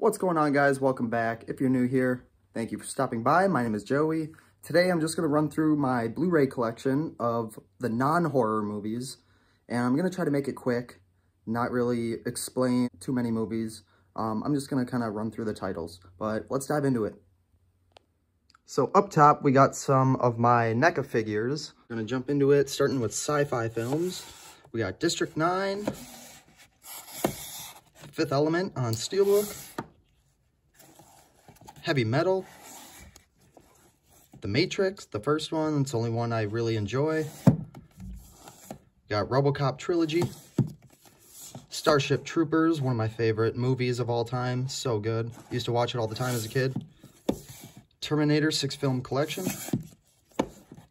What's going on guys? Welcome back. If you're new here, thank you for stopping by. My name is Joey. Today I'm just going to run through my Blu-ray collection of the non-horror movies and I'm going to try to make it quick, not really explain too many movies. Um, I'm just going to kind of run through the titles, but let's dive into it. So up top, we got some of my NECA figures. I'm going to jump into it, starting with sci-fi films. We got District 9, Fifth Element on Steelbook, Heavy Metal, The Matrix, the first one, it's the only one I really enjoy. Got RoboCop Trilogy, Starship Troopers, one of my favorite movies of all time, so good. Used to watch it all the time as a kid. Terminator 6 film collection,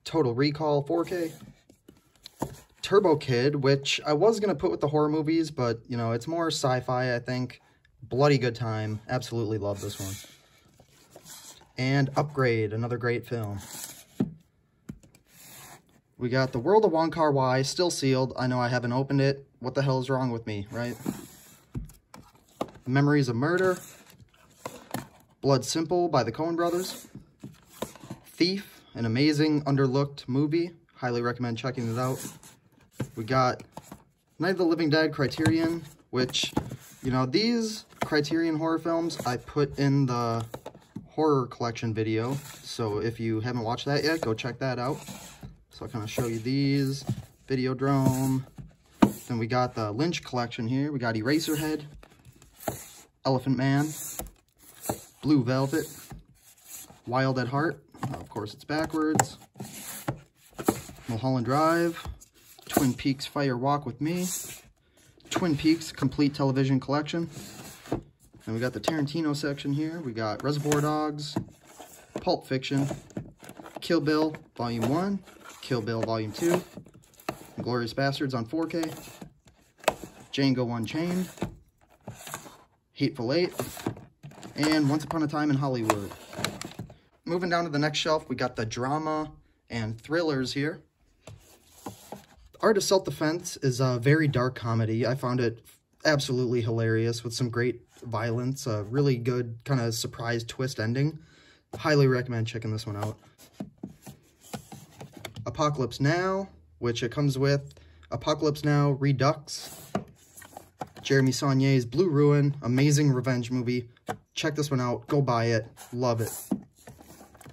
Total Recall 4K, Turbo Kid, which I was going to put with the horror movies, but, you know, it's more sci-fi, I think. Bloody good time. Absolutely love this one. And Upgrade, another great film. We got The World of Wong Wai, still sealed. I know I haven't opened it. What the hell is wrong with me, right? Memories of Murder, Blood Simple by the Coen Brothers. Thief, an amazing underlooked movie. Highly recommend checking it out. We got Night of the Living Dead Criterion, which, you know, these Criterion horror films I put in the horror collection video. So if you haven't watched that yet, go check that out. So I'll kind of show you these. Videodrome. Then we got the Lynch collection here. We got Eraserhead, Elephant Man, Blue Velvet, Wild at Heart. Of course, it's backwards. Mulholland Drive, Twin Peaks Fire Walk with Me, Twin Peaks Complete Television Collection. And we got the Tarantino section here. We got Reservoir Dogs, Pulp Fiction, Kill Bill Volume 1, Kill Bill Volume 2, Glorious Bastards on 4K, Django Unchained, Hateful Eight, and Once Upon a Time in Hollywood. Moving down to the next shelf, we got the drama and thrillers here. Art of Self-Defense is a very dark comedy. I found it absolutely hilarious with some great violence, a really good kind of surprise twist ending. Highly recommend checking this one out. Apocalypse Now, which it comes with Apocalypse Now Redux, Jeremy Saulnier's Blue Ruin, amazing revenge movie. Check this one out. Go buy it. Love it.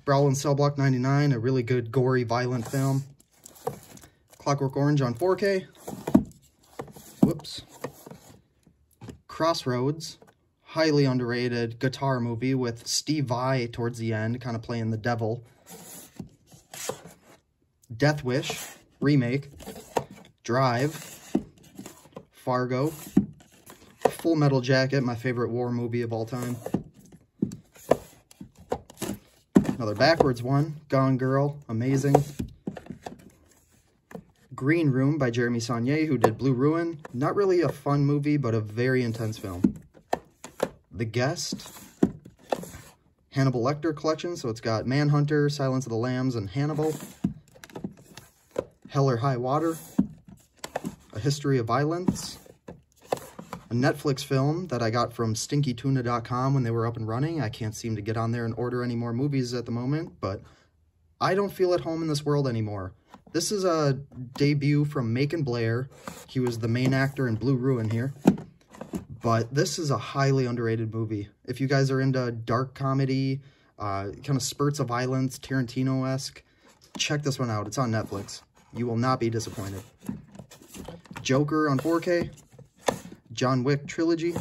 Brawl in Cell Block 99, a really good, gory, violent film. Clockwork Orange on 4K. Whoops. Crossroads, highly underrated guitar movie with Steve Vai towards the end, kind of playing the devil. Death Wish, remake. Drive. Fargo. Full Metal Jacket, my favorite war movie of all time. Another backwards one, Gone Girl, amazing. Green Room by Jeremy Saulnier, who did Blue Ruin. Not really a fun movie, but a very intense film. The Guest. Hannibal Lecter collection, so it's got Manhunter, Silence of the Lambs, and Hannibal. Hell or High Water. A History of Violence. A Netflix film that I got from stinkytuna.com when they were up and running. I can't seem to get on there and order any more movies at the moment, but I don't feel at home in this world anymore. This is a debut from Macon Blair. He was the main actor in Blue Ruin here. But this is a highly underrated movie. If you guys are into dark comedy, uh, kind of spurts of violence, Tarantino-esque, check this one out. It's on Netflix. You will not be disappointed. Joker on 4K. John Wick Trilogy.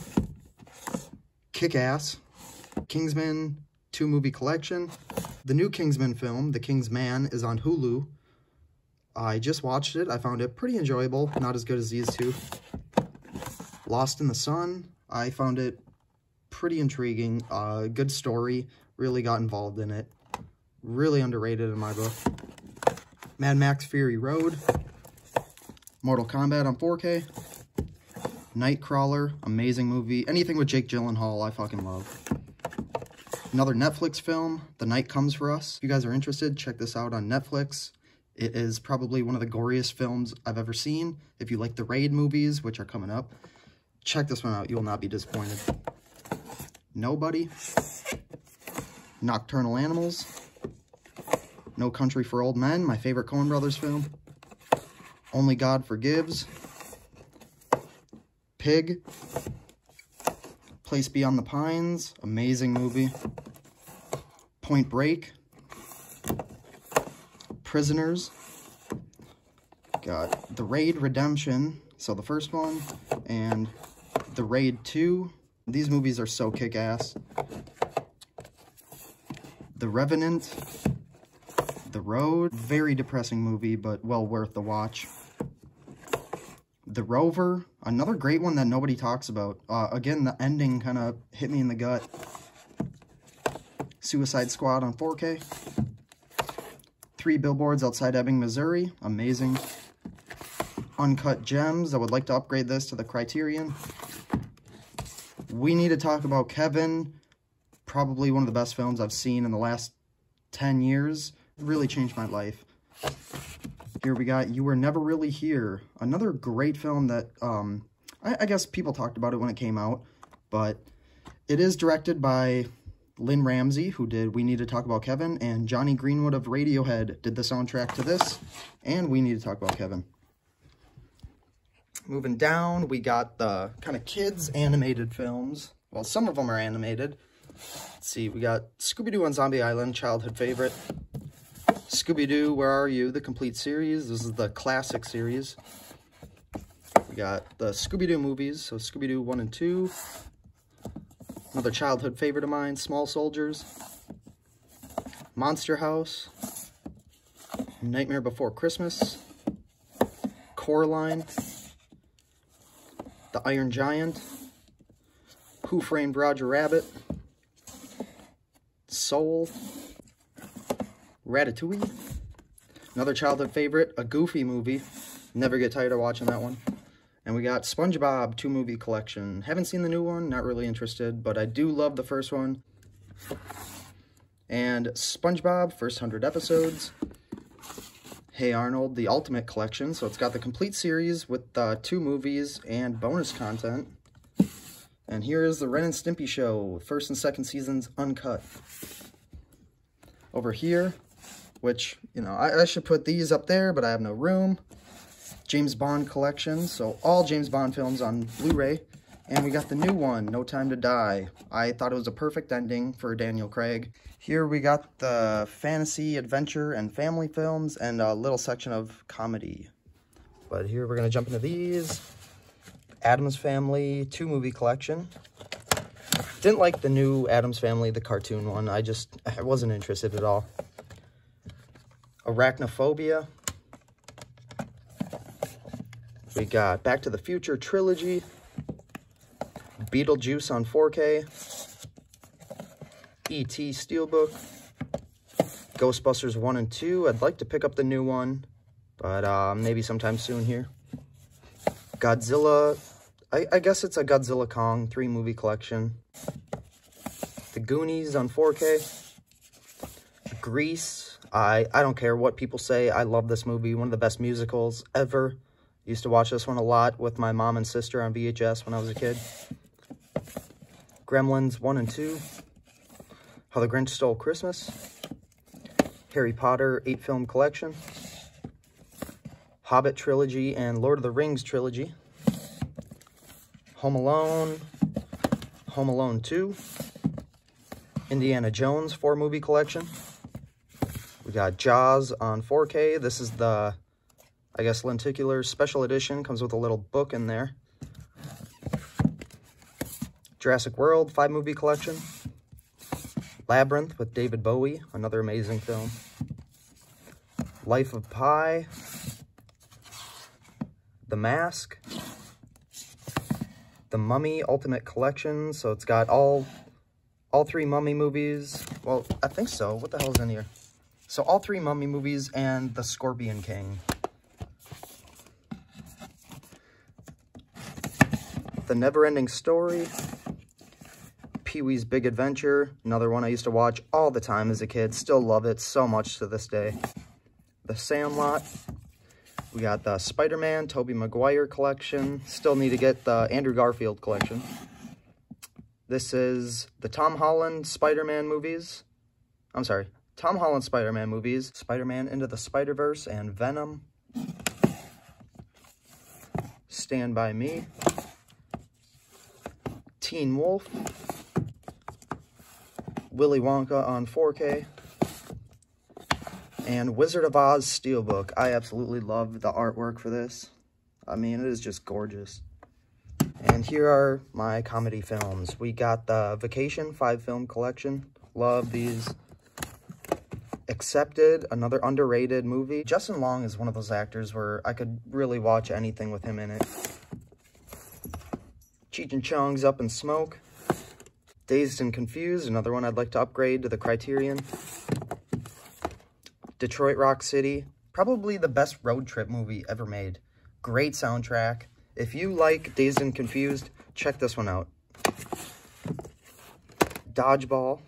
Kick-Ass. Kingsman 2-movie collection. The new Kingsman film, The King's Man, is on Hulu. I just watched it. I found it pretty enjoyable. Not as good as these two. Lost in the Sun. I found it pretty intriguing. Uh, good story. Really got involved in it. Really underrated in my book. Mad Max Fury Road. Mortal Kombat on 4K. Nightcrawler. Amazing movie. Anything with Jake Gyllenhaal, I fucking love. Another Netflix film, The Night Comes For Us. If you guys are interested, check this out on Netflix. It is probably one of the goriest films I've ever seen. If you like the Raid movies, which are coming up, check this one out. You will not be disappointed. Nobody, Nocturnal Animals, No Country for Old Men, my favorite Coen Brothers film, Only God Forgives, Pig, Place Beyond the Pines, amazing movie, Point Break, Prisoners, got The Raid Redemption, so the first one, and The Raid 2. These movies are so kick-ass. The Revenant, The Road, very depressing movie, but well worth the watch. The Rover, another great one that nobody talks about. Uh, again, the ending kind of hit me in the gut. Suicide Squad on 4K. Three billboards outside Ebbing, Missouri. Amazing. Uncut Gems. I would like to upgrade this to the Criterion. We need to talk about Kevin. Probably one of the best films I've seen in the last 10 years. Really changed my life. Here we got You Were Never Really Here. Another great film that, um, I, I guess people talked about it when it came out. But it is directed by Lynne Ramsay, who did We Need to Talk About Kevin, and Jonny Greenwood of Radiohead did the soundtrack to this, and We Need to Talk About Kevin. Moving down, we got the kind of kids animated films. Well, some of them are animated. Let's see, we got Scooby-Doo on Zombie Island, childhood favorite. Scooby-Doo, Where Are You? The complete series. This is the classic series. We got the Scooby-Doo movies, so Scooby-Doo 1 and 2, Another childhood favorite of mine, Small Soldiers. Monster House. Nightmare Before Christmas. Coraline. The Iron Giant. Who Framed Roger Rabbit. Soul. Ratatouille. Another childhood favorite, a Goofy movie. Never get tired of watching that one. And we got SpongeBob two movie collection. Haven't seen the new one, not really interested, but I do love the first one. And SpongeBob, first 100 episodes. Hey Arnold, the Ultimate Collection. So it's got the complete series with uh, two movies and bonus content. And here is the Ren and Stimpy Show, first and second seasons uncut. Over here, which, you know, I, I should put these up there, but I have no room. James Bond collection. So all James Bond films on Blu-ray. And we got the new one, No Time to Die. I thought it was a perfect ending for Daniel Craig. Here we got the fantasy, adventure, and family films, and a little section of comedy. But here we're going to jump into these. Addams Family two-movie collection. Didn't like the new Addams Family, the cartoon one. I just, I wasn't interested at all. Arachnophobia, we got Back to the Future Trilogy, Beetlejuice on 4K, E.T. Steelbook, Ghostbusters 1 and 2. I'd like to pick up the new one, but uh, maybe sometime soon here. Godzilla, I, I guess it's a Godzilla Kong 3 movie collection. The Goonies on 4K. Grease, I, I don't care what people say. I love this movie. One of the best musicals ever. Used to watch this one a lot with my mom and sister on VHS when I was a kid. Gremlins 1 and 2. How the Grinch Stole Christmas. Harry Potter 8-film collection. Hobbit trilogy and Lord of the Rings trilogy. Home Alone. Home Alone 2. Indiana Jones 4-movie collection. We got Jaws on 4K. This is the I guess lenticular special edition comes with a little book in there. Jurassic World five movie collection. Labyrinth with David Bowie, another amazing film. Life of Pi. The Mask. The Mummy Ultimate Collection. So it's got all all three Mummy movies. Well, I think so. What the hell is in here? So all three Mummy movies and The Scorpion King. The Never-Ending Story, Pee-wee's Big Adventure, another one I used to watch all the time as a kid. Still love it so much to this day. The Sandlot. We got the Spider-Man, Tobey Maguire collection. Still need to get the Andrew Garfield collection. This is the Tom Holland Spider-Man movies. I'm sorry, Tom Holland Spider-Man movies. Spider-Man Into the Spider-Verse and Venom. Stand By Me. Teen Wolf. Willy Wonka on 4K. And Wizard of Oz Steelbook. I absolutely love the artwork for this. I mean, it is just gorgeous. And here are my comedy films. We got the Vacation 5-film collection. Love these. Accepted, another underrated movie. Justin Long is one of those actors where I could really watch anything with him in it. Cheech and Chong's Up in Smoke. Dazed and Confused, another one I'd like to upgrade to the Criterion. Detroit Rock City, probably the best road trip movie ever made. Great soundtrack. If you like Dazed and Confused, check this one out. Dodgeball.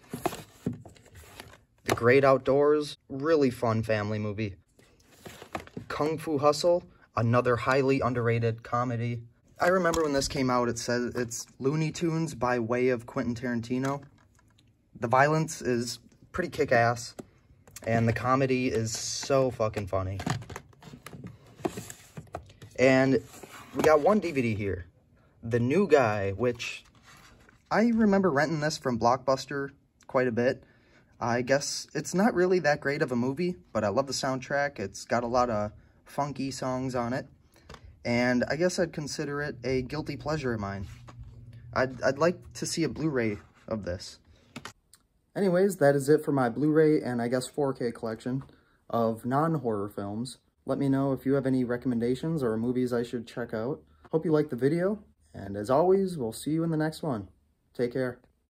The Great Outdoors, really fun family movie. Kung Fu Hustle, another highly underrated comedy. I remember when this came out, it said it's Looney Tunes by way of Quentin Tarantino. The violence is pretty kick-ass, and the comedy is so fucking funny. And we got one DVD here. The New Guy, which I remember renting this from Blockbuster quite a bit. I guess it's not really that great of a movie, but I love the soundtrack. It's got a lot of funky songs on it. And I guess I'd consider it a guilty pleasure of mine. I'd, I'd like to see a Blu-ray of this. Anyways, that is it for my Blu-ray and I guess 4K collection of non-horror films. Let me know if you have any recommendations or movies I should check out. Hope you liked the video, and as always, we'll see you in the next one. Take care.